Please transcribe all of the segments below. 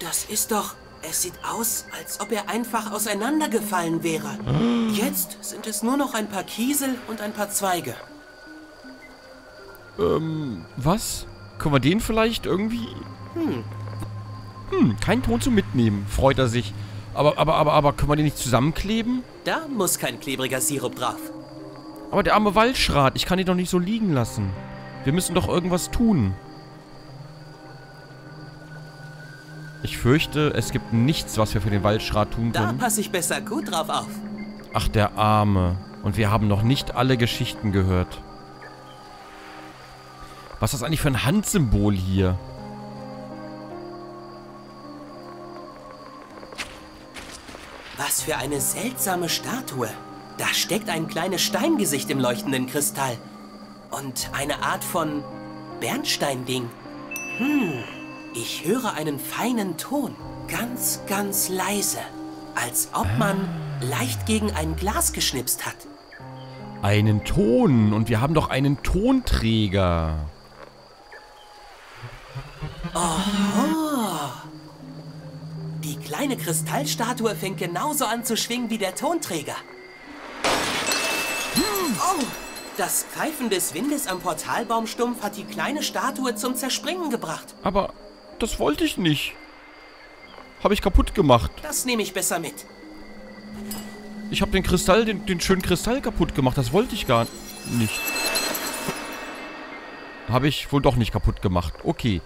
Das ist doch... Es sieht aus, als ob er einfach auseinandergefallen wäre. Jetzt sind es nur noch ein paar Kiesel und ein paar Zweige. Ähm, was? Können wir den vielleicht irgendwie... Hm. Hm, kein Ton zum Mitnehmen. Freut er sich. Aber, aber, aber, aber, können wir den nicht zusammenkleben? Da muss kein klebriger Sirup drauf. Aber der arme Waldschrat, ich kann ihn doch nicht so liegen lassen. Wir müssen doch irgendwas tun. Ich fürchte, es gibt nichts, was wir für den Waldschrat tun Da können. passe ich besser gut drauf auf. Ach, der Arme. Und wir haben noch nicht alle Geschichten gehört. Was ist das eigentlich für ein Handsymbol hier? Was für eine seltsame Statue. Da steckt ein kleines Steingesicht im leuchtenden Kristall. Und eine Art von Bernsteinding. Hm, ich höre einen feinen Ton. Ganz, ganz leise. Als ob man leicht gegen ein Glas geschnipst hat. Einen Ton. Und wir haben doch einen Tonträger. Die kleine Kristallstatue fängt genauso an zu schwingen wie der Tonträger. Oh, das Pfeifen des Windes am Portalbaumstumpf hat die kleine Statue zum Zerspringen gebracht. Aber das wollte ich nicht. Habe ich kaputt gemacht. Das nehme ich besser mit. Ich habe den Kristall, den, den schönen Kristall kaputt gemacht. Das wollte ich gar nicht. Habe ich wohl doch nicht kaputt gemacht. Okay.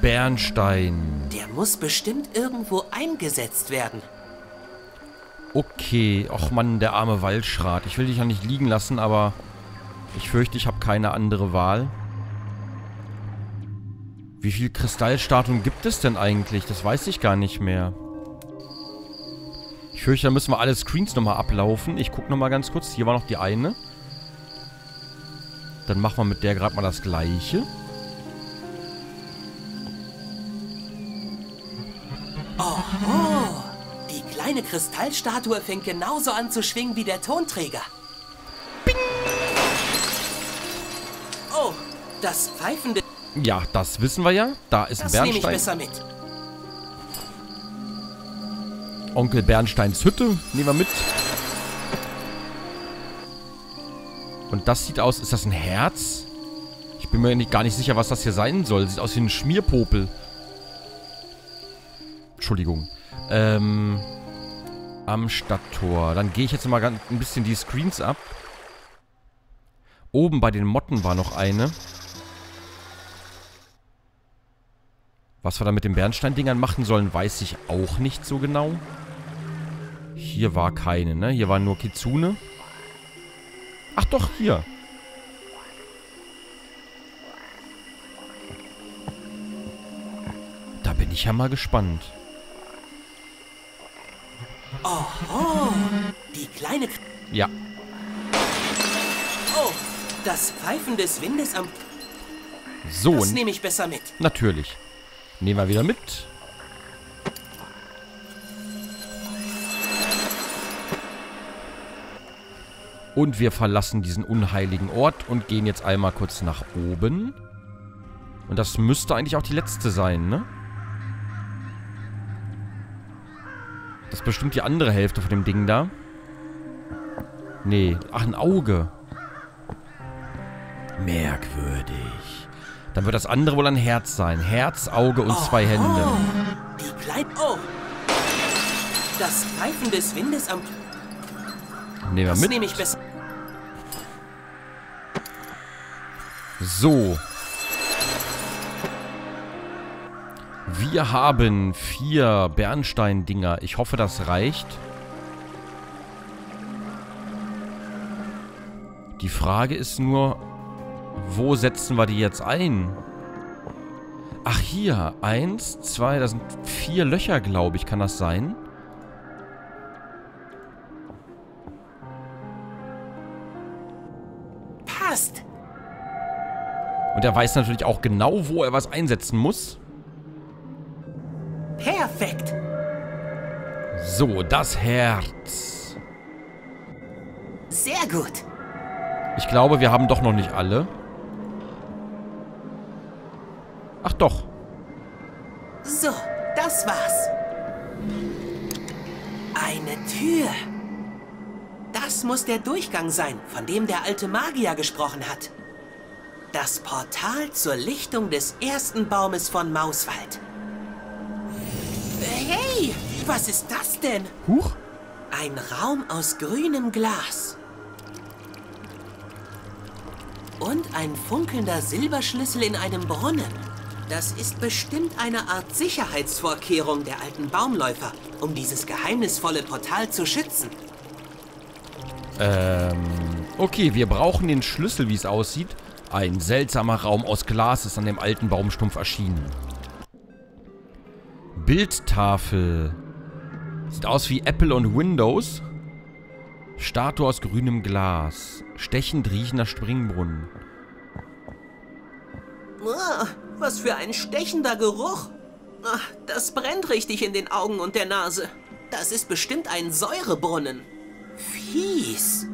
Bernstein. Der muss bestimmt irgendwo eingesetzt werden. Okay. Och Mann, der arme Waldschrat. Ich will dich ja nicht liegen lassen, aber ich fürchte, ich habe keine andere Wahl. Wie viele Kristallstatuen gibt es denn eigentlich? Das weiß ich gar nicht mehr. Ich fürchte, da müssen wir alle Screens nochmal ablaufen. Ich gucke nochmal ganz kurz. Hier war noch die eine. Dann machen wir mit der gerade mal das gleiche. Die kleine Kristallstatue fängt genauso an zu schwingen wie der Tonträger. Bing! Oh, das Pfeifen des... Ja, das wissen wir ja. Da ist ein Das nehme ich Bernstein. besser mit. Onkel Bernsteins Hütte. Nehmen wir mit. Und das sieht aus... Ist das ein Herz? Ich bin mir nicht, gar nicht sicher, was das hier sein soll. Sieht aus wie ein Schmierpopel. Entschuldigung. Ähm... Am Stadttor. Dann gehe ich jetzt mal ganz, ein bisschen die Screens ab. Oben bei den Motten war noch eine. Was wir da mit den Bernsteindingern machen sollen, weiß ich auch nicht so genau. Hier war keine, ne? Hier war nur Kitsune. Ach doch, hier. Da bin ich ja mal gespannt. Die kleine... Kr- Ja, Oh, das Pfeifen des Windes am... so, Das nehme ich besser mit. natürlich. Nehmen wir wieder mit. Und wir verlassen diesen unheiligen Ort und gehen jetzt einmal kurz nach oben. Und das müsste eigentlich auch die letzte sein, ne? Das ist bestimmt die andere Hälfte von dem Ding da. Nee. Ach, ein Auge. Merkwürdig. Dann wird das andere wohl ein Herz sein. Herz, Auge und zwei Hände. Die kleine... Oh! Das Pfeifen des Windes am... Nehmen wir mit. nehme ich besser... So. Wir haben vier Bernstein-Dinger. Ich hoffe, das reicht. Die Frage ist nur, wo setzen wir die jetzt ein? Ach, hier. Eins, zwei, da sind vier Löcher, glaube ich. Kann das sein? Passt! Und er weiß natürlich auch genau, wo er was einsetzen muss. Perfekt! So, das Herz. Sehr gut! Ich glaube, wir haben doch noch nicht alle. Ach doch. So, das war's. Eine Tür. Das muss der Durchgang sein, von dem der alte Magier gesprochen hat. Das Portal zur Lichtung des ersten Baumes von Mauswald. Hey, was ist das denn? Huch. Ein Raum aus grünem Glas. Und ein funkelnder Silberschlüssel in einem Brunnen. Das ist bestimmt eine Art Sicherheitsvorkehrung der alten Baumläufer, um dieses geheimnisvolle Portal zu schützen. Ähm, okay, wir brauchen den Schlüssel, wie es aussieht. Ein seltsamer Raum aus Glas ist an dem alten Baumstumpf erschienen. Bildtafel. Sieht aus wie Apple und Windows. Statue aus grünem Glas. Stechend riechender Springbrunnen. Ah, was für ein stechender Geruch. Ah, das brennt richtig in den Augen und der Nase. Das ist bestimmt ein Säurebrunnen. Fies.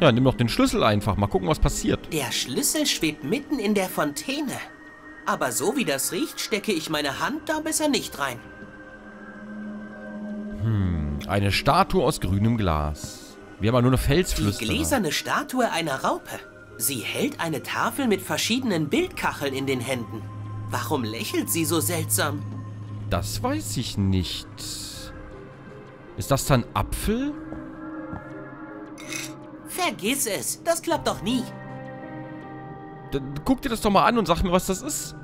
Ja, nimm doch den Schlüssel einfach. Mal gucken, was passiert. Der Schlüssel schwebt mitten in der Fontäne. Aber so wie das riecht, stecke ich meine Hand da besser nicht rein. Eine Statue aus grünem Glas. Wir haben aber nur eine Die Felsflüsterer. gläserne Statue einer Raupe. Sie hält eine Tafel mit verschiedenen Bildkacheln in den Händen. Warum lächelt sie so seltsam? Das weiß ich nicht. Ist das dann Apfel? Vergiss es, das klappt doch nie. Dann guck dir das doch mal an und sag mir, was das ist.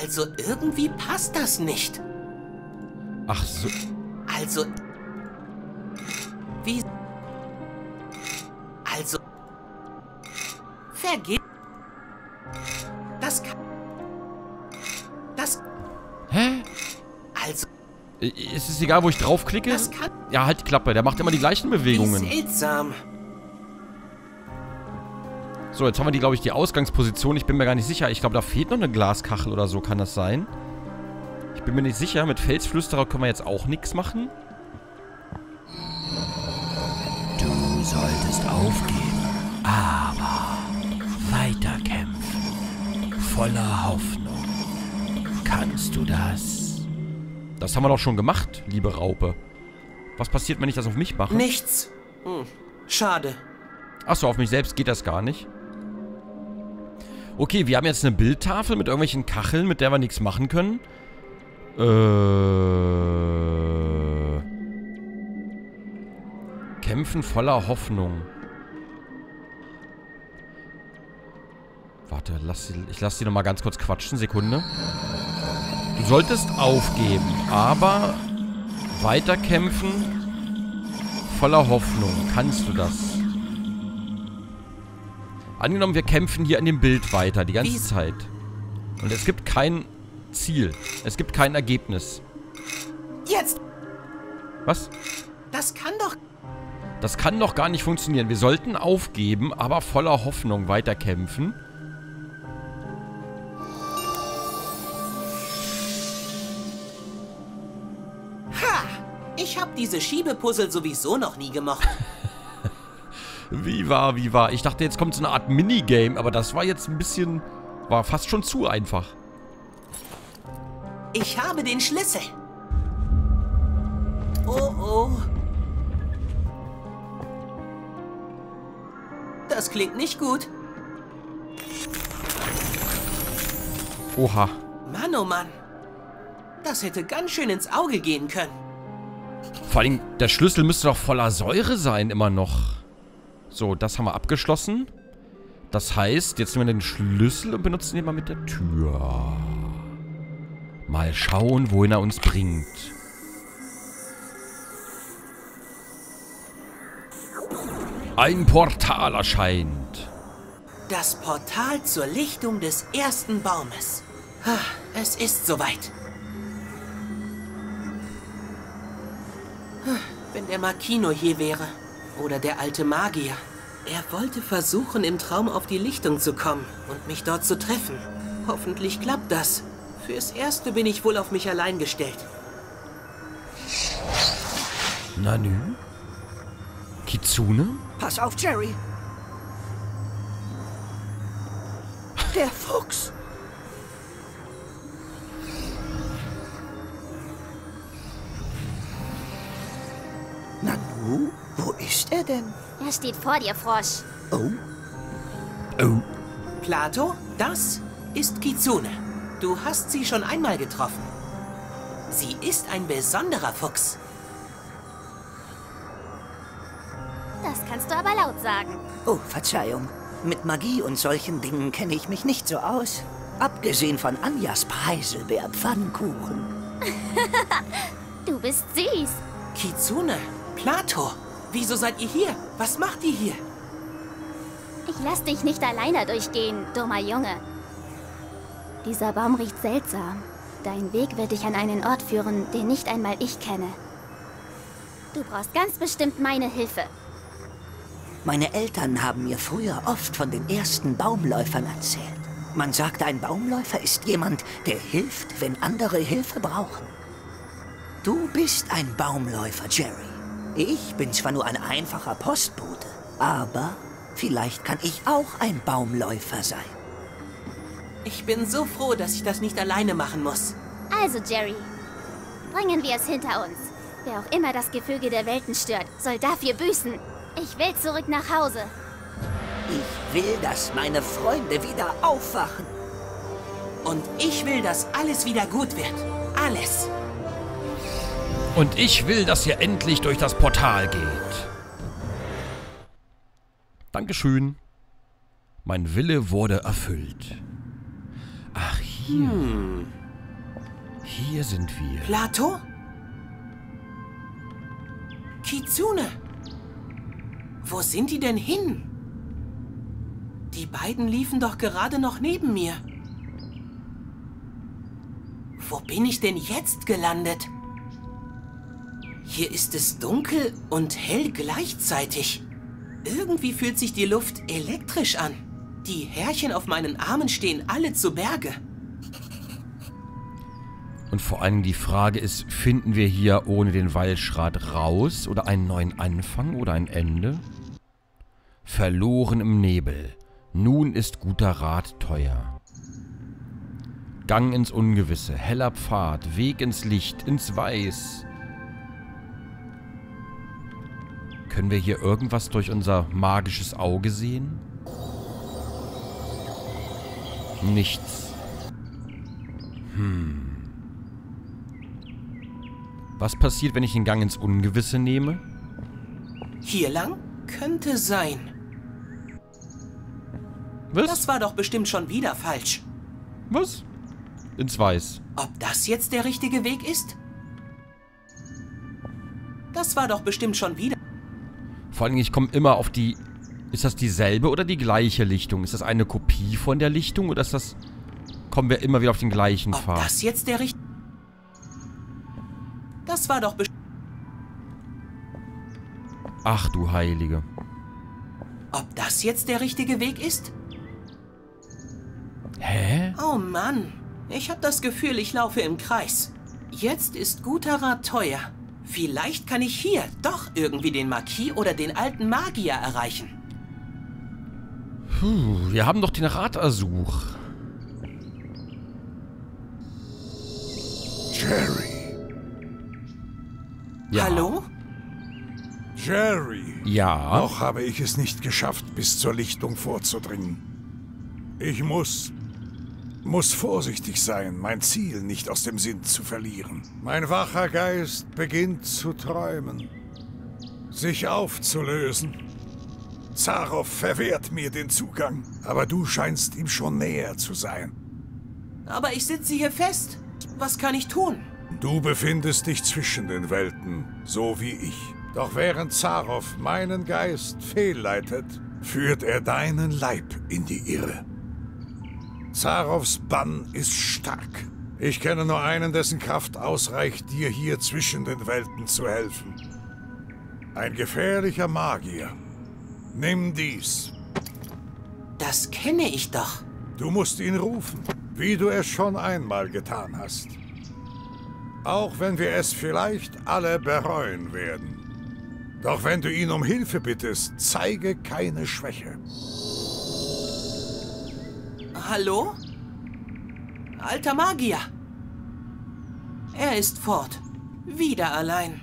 Also irgendwie passt das nicht. Ach so. Also. Wie. Vergiss. Das kann. Das. Hä? Also. Ist es egal, wo ich draufklicke? Das kann. Ja, halt die Klappe. Der macht immer die gleichen Wie Bewegungen. seltsam. So, jetzt haben wir die, glaube ich, die Ausgangsposition. Ich bin mir gar nicht sicher. Ich glaube, da fehlt noch eine Glaskachel oder so. Kann das sein? Ich bin mir nicht sicher. Mit Felsflüsterer können wir jetzt auch nichts machen. Du solltest aufgeben, aber weiterkämpfen. Voller Hoffnung. Kannst du das? Das haben wir doch schon gemacht, liebe Raupe. Was passiert, wenn ich das auf mich mache? Nichts. Hm. Schade. Achso, auf mich selbst geht das gar nicht. Okay, wir haben jetzt eine Bildtafel mit irgendwelchen Kacheln, mit der wir nichts machen können. Äh. Kämpfen voller Hoffnung. Warte, lass sie, ich lasse sie nochmal ganz kurz quatschen. Sekunde. Du solltest aufgeben, aber weiterkämpfen voller Hoffnung. Kannst du das? Angenommen, wir kämpfen hier an dem Bild weiter, die ganze Wie- Zeit. Und es gibt kein Ziel. Es gibt kein Ergebnis. Jetzt. Was? Das kann doch. Das kann doch gar nicht funktionieren. Wir sollten aufgeben, aber voller Hoffnung weiterkämpfen. Ich hab diese Schiebepuzzle sowieso noch nie gemocht. Wie war, wie war? Ich dachte, jetzt kommt so eine Art Minigame, aber das war jetzt ein bisschen... War fast schon zu einfach. Ich habe den Schlüssel. Oh oh. Das klingt nicht gut. Oha. Mann, oh Mann. Das hätte ganz schön ins Auge gehen können. Vor allem, der Schlüssel müsste doch voller Säure sein, immer noch. So, das haben wir abgeschlossen. Das heißt, jetzt nehmen wir den Schlüssel und benutzen ihn mal mit der Tür. Mal schauen, wohin er uns bringt. Ein Portal erscheint. Das Portal zur Lichtung des ersten Baumes. Es ist soweit. Wenn der Makino hier wäre. Oder der alte Magier. Er wollte versuchen, im Traum auf die Lichtung zu kommen und mich dort zu treffen. Hoffentlich klappt das. Fürs Erste bin ich wohl auf mich allein gestellt. Nanu? Kitsune? Pass auf, Jerry. Der Fuchs. Oh, wo ist er denn? Er steht vor dir, Frosch. Oh, Oh, Plato, das ist Kitsune. Du hast sie schon einmal getroffen. Sie ist ein besonderer Fuchs. Das kannst du aber laut sagen. oh, Verzeihung. Mit Magie und solchen Dingen kenne ich mich nicht so aus. Abgesehen von Anjas Preiselbeer-Pfannkuchen. Du bist süß. Kitsune, Plato, wieso seid ihr hier? Was macht ihr hier? Ich lass dich nicht alleine durchgehen, dummer Junge. Dieser Baum riecht seltsam. Dein Weg wird dich an einen Ort führen, den nicht einmal ich kenne. Du brauchst ganz bestimmt meine Hilfe. Meine Eltern haben mir früher oft von den ersten Baumläufern erzählt. Man sagt, ein Baumläufer ist jemand, der hilft, wenn andere Hilfe brauchen. Du bist ein Baumläufer, Jerry. Ich bin zwar nur ein einfacher Postbote, aber vielleicht kann ich auch ein Baumläufer sein. Ich bin so froh, dass ich das nicht alleine machen muss. Also, Jerry, bringen wir es hinter uns. Wer auch immer das Gefüge der Welten stört, soll dafür büßen. Ich will zurück nach Hause. Ich will, dass meine Freunde wieder aufwachen. Und ich will, dass alles wieder gut wird. Alles. Und ich will, dass ihr endlich durch das Portal geht. Dankeschön. Mein Wille wurde erfüllt. Ach, hier. Hier sind wir. Plato? Kitsune? Wo sind die denn hin? Die beiden liefen doch gerade noch neben mir. Wo bin ich denn jetzt gelandet? Hier ist es dunkel und hell gleichzeitig. Irgendwie fühlt sich die Luft elektrisch an. Die Härchen auf meinen Armen stehen alle zu Berge. Und vor allem die Frage ist, finden wir hier ohne den Waldschrat raus oder einen neuen Anfang oder ein Ende? Verloren im Nebel. Nun ist guter Rat teuer. Gang ins Ungewisse, heller Pfad, Weg ins Licht, ins Weiß. Können wir hier irgendwas durch unser magisches Auge sehen? Nichts. Hm. Was passiert, wenn ich den Gang ins Ungewisse nehme? Hier lang? Könnte sein. Was? Das war doch bestimmt schon wieder falsch. Was? Ins Weiß. Ob das jetzt der richtige Weg ist? Das war doch bestimmt schon wieder. Vor allem, ich komme immer auf die... Ist das dieselbe oder die gleiche Lichtung? Ist das eine Kopie von der Lichtung oder ist das... Kommen wir immer wieder auf den gleichen Ob Pfad? das jetzt der richtige... Das war doch. Ach du Heilige. Ob das jetzt der richtige Weg ist? Hä? Oh Mann, ich habe das Gefühl, ich laufe im Kreis. Jetzt ist guter Rat teuer. Vielleicht kann ich hier doch irgendwie den Marquis oder den alten Magier erreichen. Puh, wir haben doch den Ratersuch. Jerry. Ja. Hallo? Jerry. Ja. Noch habe ich es nicht geschafft, bis zur Lichtung vorzudringen. Ich muss. Muss vorsichtig sein, mein Ziel nicht aus dem Sinn zu verlieren. Mein wacher Geist beginnt zu träumen, sich aufzulösen. Zarow verwehrt mir den Zugang, aber du scheinst ihm schon näher zu sein. Aber ich sitze hier fest. Was kann ich tun? Du befindest dich zwischen den Welten, so wie ich. Doch während Zarow meinen Geist fehlleitet, führt er deinen Leib in die Irre. Zarows Bann ist stark. Ich kenne nur einen, dessen Kraft ausreicht, dir hier zwischen den Welten zu helfen. Ein gefährlicher Magier. Nimm dies. Das kenne ich doch. Du musst ihn rufen, wie du es schon einmal getan hast. Auch wenn wir es vielleicht alle bereuen werden. Doch wenn du ihn um Hilfe bittest, zeige keine Schwäche. Hallo? Alter Magier. Er ist fort. Wieder allein.